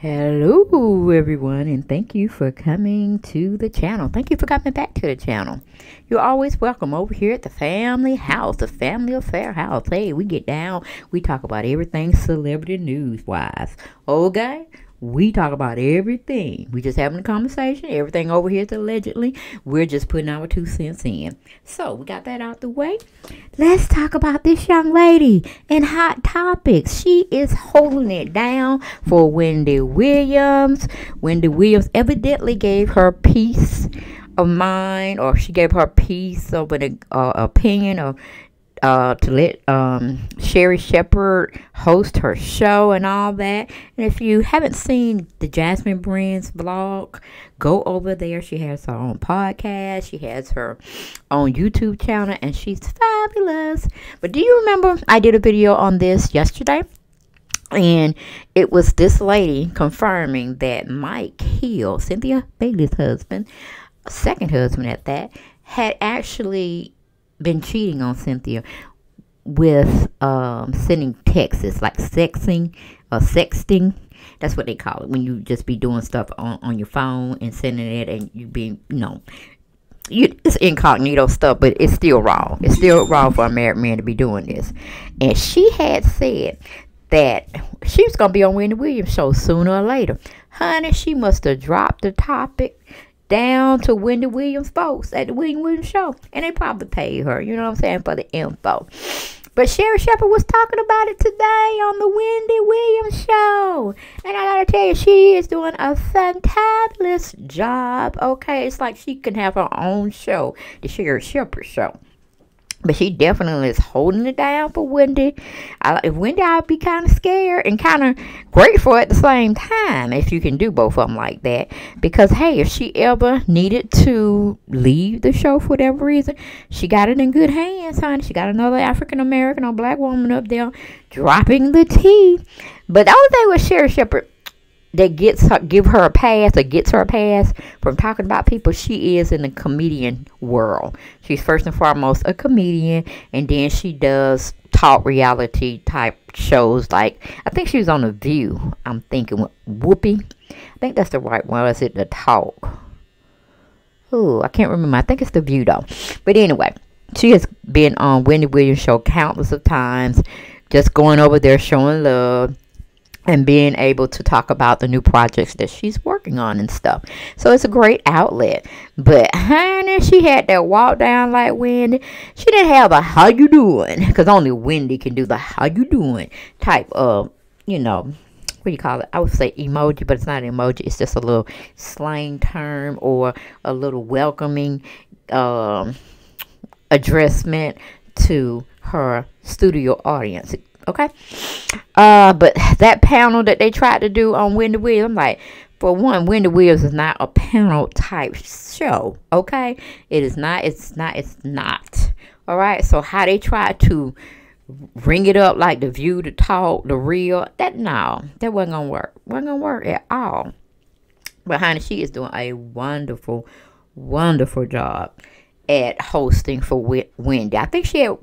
Hello, everyone, and thank you for coming to the channel. Thank you for coming back to the channel. You're always welcome over here at the family house, the family affair house. Hey, we get down, we talk about everything celebrity news wise. Okay? We talk about everything. We just having a conversation. Everything over here is allegedly. We're just putting our two cents in. So we got that out the way. Let's talk about this young lady in Hot Topics. She is holding it down for Wendy Williams. Wendy Williams evidently gave her peace of mind, or she gave her peace of an uh, opinion of uh, to let um, Sherri Shepherd host her show and all that. And if you haven't seen the Jasmine Brand's vlog, go over there. She has her own podcast, she has her own YouTube channel, and she's fabulous. But do you remember I did a video on this yesterday? And it was this lady confirming that Mike Hill, Cynthia Bailey's husband, second husband at that, had actually been cheating on Cynthia with um, sending texts, like sexing or sexting. That's what they call it when you just be doing stuff on, on your phone and sending it, and you be, you know, you, it's incognito stuff, but it's still wrong. It's still wrong for a married man to be doing this. And she had said that she was going to be on Wendy Williams' show sooner or later. Honey, she must have dropped the topic down to Wendy Williams folks at the Wendy Williams show. And they probably paid her, you know what I'm saying, for the info. But Sherri Shepherd was talking about it today on the Wendy Williams show. And I gotta tell you, she is doing a fantabulous job. Okay, it's like she can have her own show, the Sherri Shepherd show. But she definitely is holding it down for Wendy. I, if Wendy, I'd be kind of scared and kind of grateful at the same time if you can do both of them like that. Because, hey, if she ever needed to leave the show for whatever reason, she got it in good hands, honey. She got another African American or black woman up there dropping the tea. But the only thing with Sherri Shepherd, that gets her, give her a pass or gets her a pass from talking about people she is in the comedian world. She's first and foremost a comedian, and then she does talk reality type shows. Like I think she was on The View. I'm thinking Whoopi. I think that's the right one. Is it the talk? Ooh, I can't remember. I think it's The View though. But anyway, she has been on Wendy Williams show countless of times, just going over there showing love and being able to talk about the new projects that she's working on and stuff. So it's a great outlet. But honey, she had that walk down like Wendy. She didn't have a how you doing because only Wendy can do the how you doing type of, you know, what do you call it? I would say emoji, but it's not an emoji. It's just a little slang term or a little welcoming um, addressment to her studio audience. Okay. Uh, but that panel that they tried to do on Wendy Williams, I'm like, for one, Wendy Williams is not a panel type show. Okay. It is not. It's not. It's not. All right. So how they tried to ring it up like the view, the talk, the real, that no, that wasn't gonna work. wasn't gonna work at all. But honey, she is doing a wonderful, wonderful job at hosting for Wendy. I think she had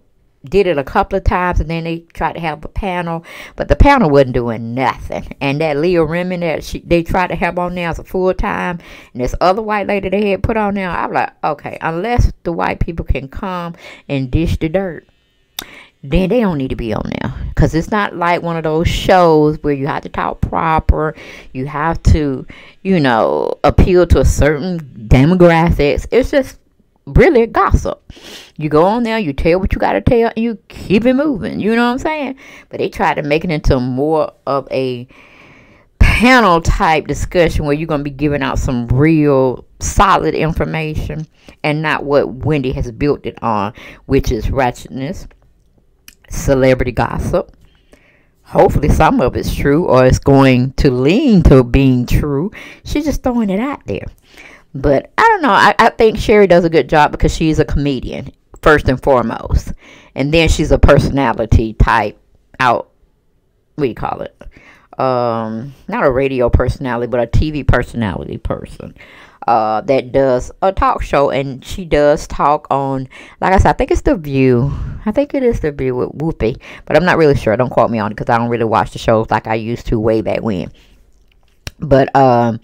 did it a couple of times and then they tried to have a panel but the panel wasn't doing nothing. And that leah remini that she, they tried to have on there as a full-time and this other white lady they had put on there i'm like okay unless the white people can come and dish the dirt then they don't need to be on there. Because it's not like one of those shows where you have to talk proper you have to you know appeal to a certain demographics. It's just really gossip. You go on there, you tell what you got to tell, and you keep it moving. You know what I'm saying? But they try to make it into more of a panel type discussion where you're going to be giving out some real solid information and not what Wendy has built it on, which is ratchetness, celebrity gossip. Hopefully, some of it's true or it's going to lean to being true. She's just throwing it out there. But I don't know. I, I think Sherri does a good job because she's a comedian, first and foremost. And then she's a personality type out. What do you call it? Um, not a radio personality, but a TV personality person. Uh, that does a talk show and she does talk on like I said, I think it's the view. I think it is the view with Whoopi, but I'm not really sure. Don't quote me on it because I don't really watch the shows like I used to way back when. but um,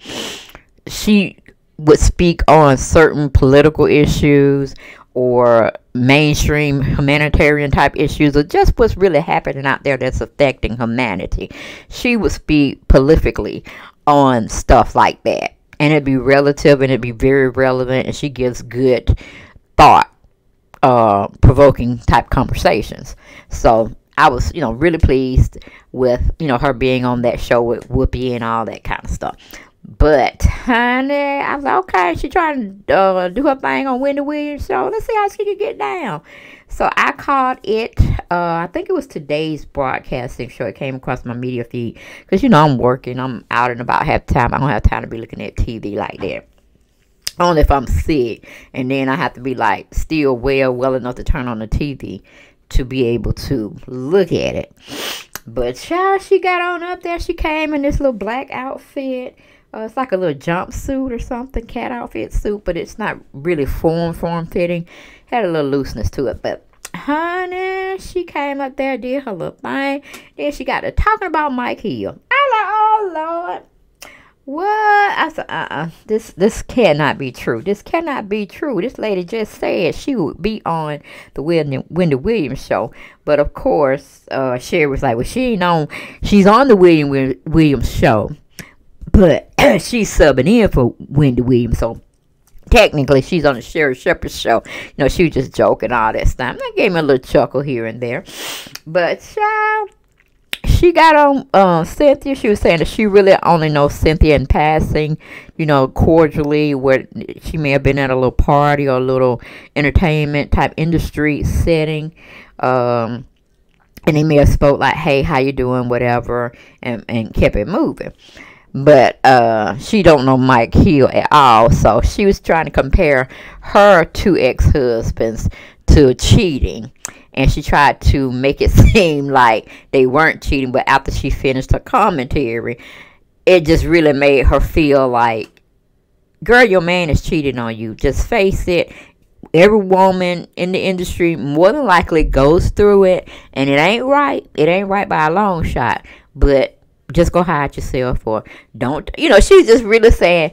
she would speak on certain political issues or mainstream humanitarian type issues or just what's really happening out there that's affecting humanity. She would speak prolifically on stuff like that. And it'd be relative and it'd be very relevant and she gives good thought uh, provoking type conversations. So I was, you know, really pleased with, you know, her being on that show with Whoopi and all that kind of stuff. But, honey, I was like, okay, she trying to uh, do her thing on Wendy Williams show. Let's see how she can get down. So I called it, uh, I think it was today's broadcasting show. It came across my media feed. Because, you know, I'm working. I'm out and about half time. I don't have time to be looking at TV like that. Only if I'm sick. And then I have to be, like, still well, well enough to turn on the TV to be able to look at it. But, child, she got on up there. She came in this little black outfit uh, it's like a little jumpsuit or something, cat outfit suit, but it's not really form form fitting. Had a little looseness to it, but honey, she came up there, did her little thing. Then she got to talking about Mike Hill. I like, oh Lord, what? I said, uh, uh this this cannot be true. This cannot be true. This lady just said she would be on the Wendy, Wendy Williams show, but of course, uh, Sherri was like, well, she ain't on. She's on the William Williams show but she's subbing in for Wendy Williams, so technically she's on the Sherri Shepherd show. You know, she was just joking all that stuff. That gave me a little chuckle here and there. But child, she got on uh, Cynthia. She was saying that she really only knows Cynthia in passing, you know, cordially, where she may have been at a little party or a little entertainment type industry setting. Um, and they may have spoke like, hey, how you doing, whatever, and, and kept it moving but uh, she don't know Mike Hill at all. So she was trying to compare her two ex-husbands to cheating. And she tried to make it seem like they weren't cheating. But after she finished her commentary, it just really made her feel like, girl, your man is cheating on you. Just face it. Every woman in the industry more than likely goes through it. And it ain't right. It ain't right by a long shot. But just go hide yourself or don't you know she's just really saying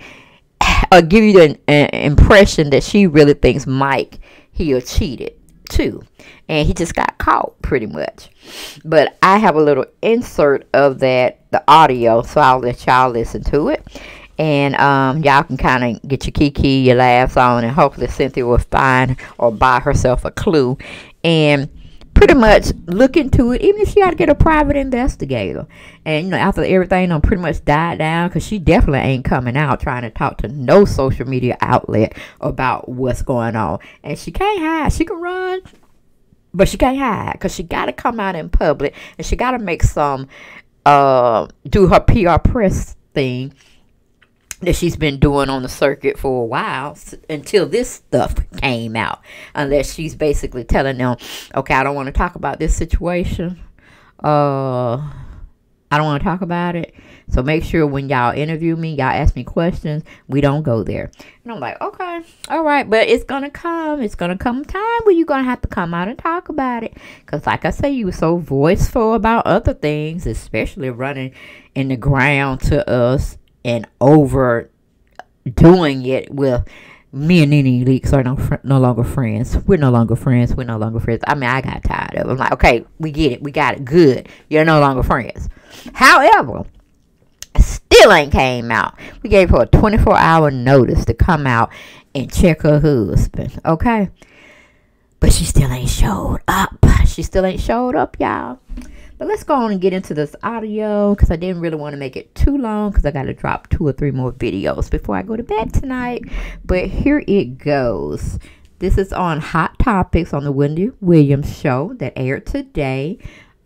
or give you the uh, impression that she really thinks mike he cheated too. And he just got caught pretty much. But i have a little insert of that the audio so i'll let y'all listen to it. And um, y'all can kind of get your kiki your laughs on and hopefully cynthia will find or buy herself a clue. And pretty much look into it, even if she got to get a private investigator. And, you know, after everything done pretty much died down, because she definitely ain't coming out trying to talk to no social media outlet about what's going on. And she can't hide. She can run, but she can't hide because she got to come out in public and she got to make some, uh, do her PR press thing that she's been doing on the circuit for a while until this stuff came out. Unless she's basically telling them, okay, I don't want to talk about this situation. Uh, I don't want to talk about it. So make sure when y'all interview me, y'all ask me questions, we don't go there. And I'm like, okay, all right, but it's gonna come. It's gonna come time where you're gonna have to come out and talk about it. Cause like I say, you were so voiceful about other things, especially running in the ground to us and over doing it with me and Nene Leakes are no, fr- no longer friends. We're no longer friends. We're no longer friends. I mean, I got tired of it. I'm like, okay, we get it. We got it. Good. You're no longer friends. However, still ain't came out. We gave her a 24 hour notice to come out and check her husband. Okay? But she still ain't showed up. She still ain't showed up, y'all. But let's go on and get into this audio because I didn't really want to make it too long because I got to drop two or three more videos before I go to bed tonight. But here it goes. This is on Hot Topics on the Wendy Williams show that aired today,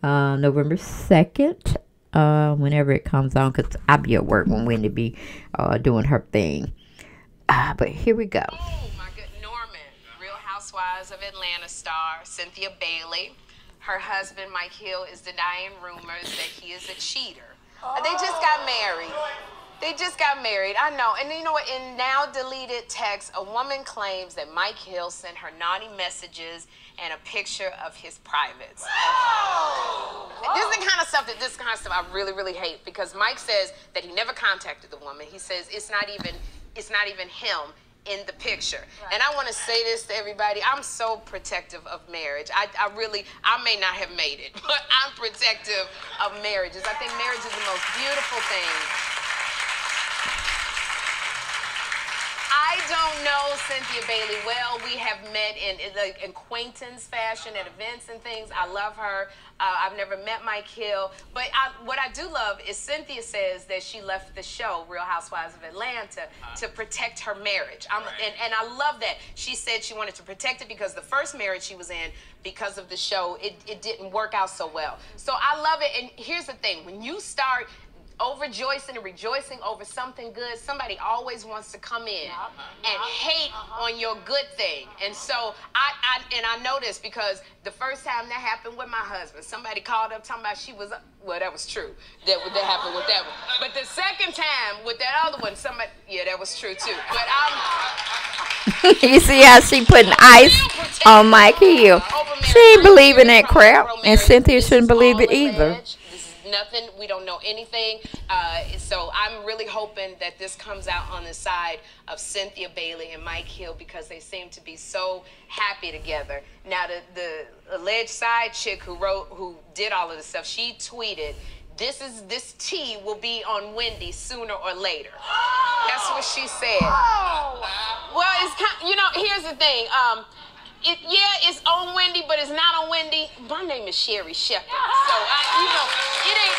uh, November 2nd, uh, whenever it comes on because I'll be at work when Wendy be uh, doing her thing. Uh, but here we go. Oh, my good Norman, Real Housewives of Atlanta star Cynthia Bailey her husband, Mike Hill, is denying rumors that he is a cheater. Oh. They just got married. They just got married. I know. And you know what? In now deleted text, a woman claims that Mike Hill sent her naughty messages and a picture of his privates. Whoa. This is the kind of stuff that this kind of stuff I really, really hate because Mike says that he never contacted the woman. He says it's not even it's not even him in the picture. Right. And I want to say this to everybody. I'm so protective of marriage. I, I really, I may not have made it, but I'm protective of marriages. I think marriage is the most beautiful thing I don't know Cynthia Bailey well. We have met in, in like acquaintance fashion at events and things. I love her. Uh, I've never met Mike Hill. But I, what I do love is Cynthia says that she left the show, Real Housewives of Atlanta, uh, to protect her marriage. Right. And, and I love that. She said she wanted to protect it because the first marriage she was in, because of the show, it, it didn't work out so well. So I love it. And here's the thing when you start overjoicing and rejoicing over something good, somebody always wants to come in uh-huh. and hate uh-huh. on your good thing. And so I, I and I know this because the first time that happened with my husband, somebody called up talking about she was well, that was true. That that happened with that one. But the second time with that other one, somebody yeah, that was true too. But I'm you see how she putting ice on Mike Hill. She ain't believing that crap, and Cynthia shouldn't believe it either nothing. We don't know anything. Uh, so I'm really hoping that this comes out on the side of Cynthia Bailey and Mike Hill because they seem to be so happy together. Now, the, the alleged side chick who wrote, who did all of this stuff, she tweeted, this is this tea will be on Wendy sooner or later. That's what she said. Well, it's kind, you know. Here's the thing. Um, it, yeah, it's on Wendy, but it's not on Wendy. My name is Sherri Shepherd. so I, you know, it ain't.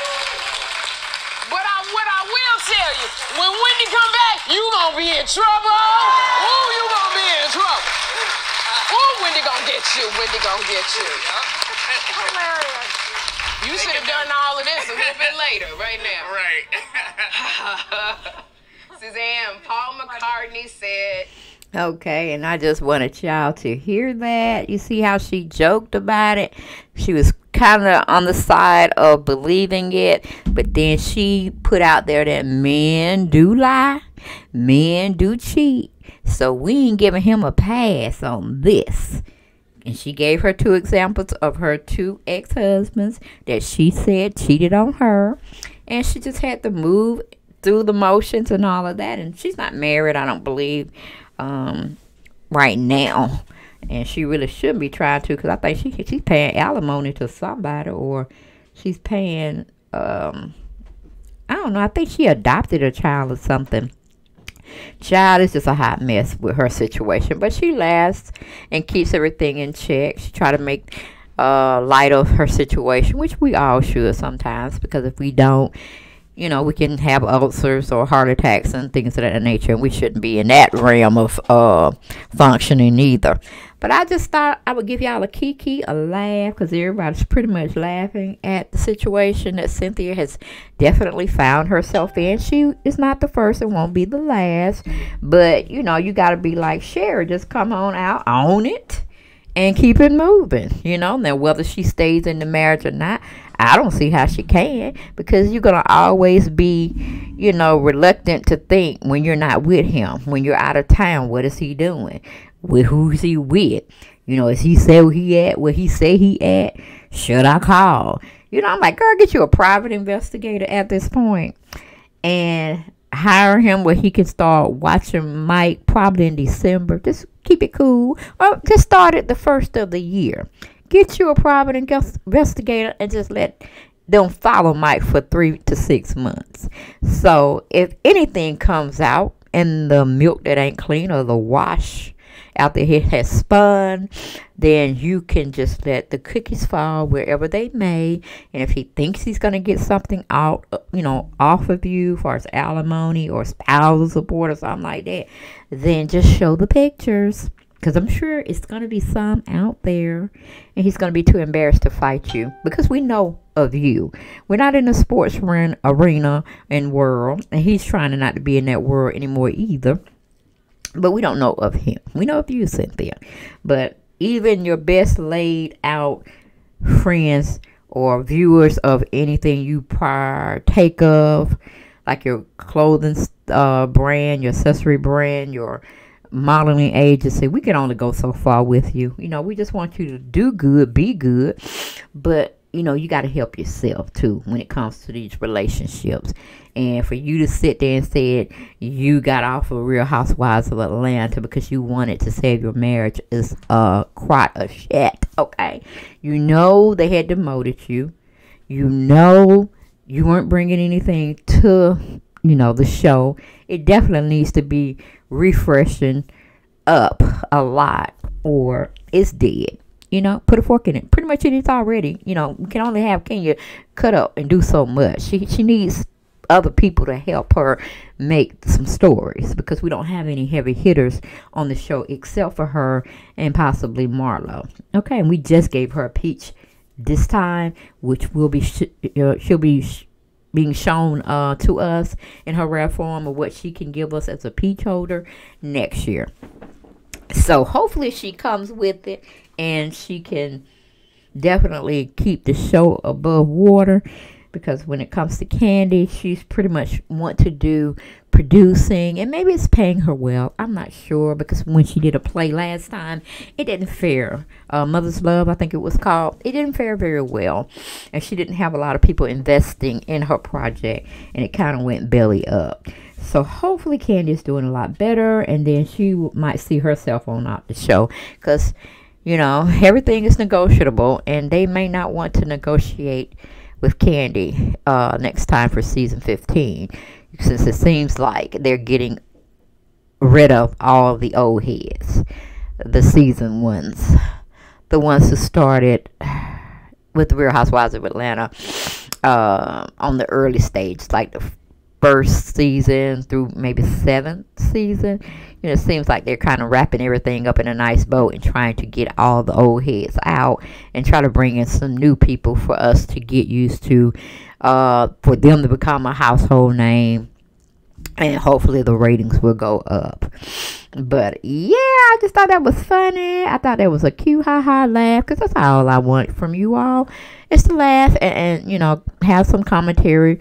But I, what I will tell you, when Wendy come back, you gonna be in trouble. Ooh, you gonna be in trouble. Ooh, Wendy gonna get you. Wendy gonna get you. Hilarious. You should have done all of this a little bit later, right now. Right. Suzanne, Paul McCartney said. Okay, and I just wanted y'all to hear that. You see how she joked about it? She was kind of on the side of believing it, but then she put out there that men do lie, men do cheat. So we ain't giving him a pass on this. And she gave her two examples of her two ex husbands that she said cheated on her. And she just had to move through the motions and all of that. And she's not married, I don't believe um, right now, and she really shouldn't be trying to because I think she she's paying alimony to somebody or she's paying. Um, I don't know. I think she adopted a child or something. Child is just a hot mess with her situation, but she lasts and keeps everything in check. She try to make uh, light of her situation, which we all should sometimes, because if we don't, you know, we can have ulcers or heart attacks and things of that nature, and we shouldn't be in that realm of uh, functioning either. But I just thought I would give y'all a kiki, a laugh, because everybody's pretty much laughing at the situation that Cynthia has definitely found herself in. She is not the first and won't be the last, but you know, you got to be like Sherri, just come on out, own it and keep it moving. You know, now whether she stays in the marriage or not, I don't see how she can because you're gonna always be, you know, reluctant to think when you're not with him, when you're out of town. What is he doing? With who's he with? You know, is he say where he at? Where he say he at? Should I call? You know, I'm like, girl, get you a private investigator at this point, and hire him where he can start watching Mike probably in December. Just keep it cool. Or just start it the first of the year. Get you a private investigator and just let them follow Mike for three to six months. So if anything comes out in the milk that ain't clean or the wash after it has spun, then you can just let the cookies fall wherever they may. And if he thinks he's going to get something out, uh, you know, off of you for his alimony or spousal support or something like that, then just show the pictures. Because I'm sure it's going to be some out there, and he's going to be too embarrassed to fight you because we know of you. We're not in the sports arena and world, and he's trying not to be in that world anymore either. But we don't know of him. We know of you, Cynthia. But even your best laid out friends or viewers of anything you partake of, like your clothing uh, brand, your accessory brand, your modeling agency, we can only go so far with you. You know, we just want you to do good, be good, but you know, you got to help yourself too when it comes to these relationships. And for you to sit there and say you got off of Real Housewives of Atlanta because you wanted to save your marriage is uh a shit. Okay, you know they had demoted you. You know you weren't bringing anything to you know the show. It definitely needs to be refreshing up a lot, or it's dead you know, put a fork in it. Pretty much it is already. You know, we can only have Kenya cut up and do so much. She she needs other people to help her make some stories because we don't have any heavy hitters on the show except for her and possibly Marlo. Okay, and we just gave her a peach this time, which will be sh- uh, she'll be sh- being shown uh, to us in her rare form of what she can give us as a peach holder next year. So hopefully she comes with it and she can definitely keep the show above water because when it comes to Kandi, she's pretty much want to do producing and maybe it's paying her well. I'm not sure because when she did a play last time, it didn't fare. Uh, Mother's Love, I think it was called. It didn't fare very well, and she didn't have a lot of people investing in her project, and it kind of went belly up. So hopefully Kandi is doing a lot better, and then she might see herself on out the show because you know, everything is negotiable, and they may not want to negotiate with Kandi uh, next time for season 15, since it seems like they're getting rid of all of the old heads, the season ones, the ones who started with the Real Housewives of Atlanta uh, on the early stage, like the first season through maybe seventh season. You know, it seems like they're kind of wrapping everything up in a nice bow and trying to get all the old heads out and try to bring in some new people for us to get used to, uh, for them to become a household name. And hopefully the ratings will go up. But yeah, I just thought that was funny. I thought that was a cute ha ha laugh because that's all I want from you all is to laugh and, and you know have some commentary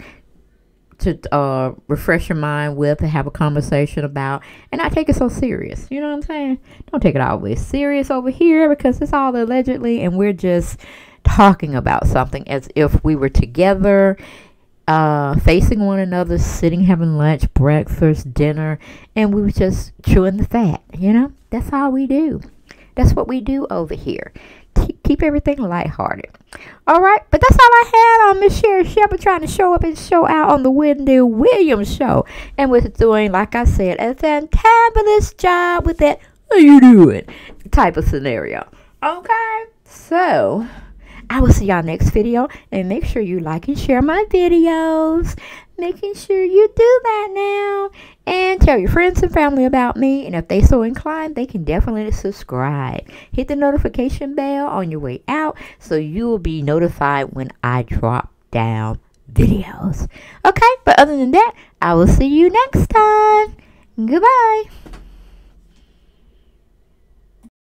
to uh, refresh your mind with and have a conversation about and not take it so serious. You know what I'm saying? Don't take it always serious over here because it's all allegedly and we're just talking about something as if we were together uh, facing one another, sitting having lunch, breakfast, dinner, and we were just chewing the fat, you know? That's all we do. That's what we do over here keep everything lighthearted. All right, but that's all I had on Miss Sherri Shepherd trying to show up and show out on the Wendy Williams show, and was doing, like I said, a fantabulous job with that. How you doing? Type of scenario. Okay, so I will see y'all next video, and make sure you like and share my videos. Making sure you do that now. And tell your friends and family about me and if they so inclined they can definitely subscribe. Hit the notification bell on your way out so you will be notified when i drop down videos. Okay but other than that i will see you next time. Goodbye